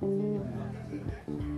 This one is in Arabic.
嗯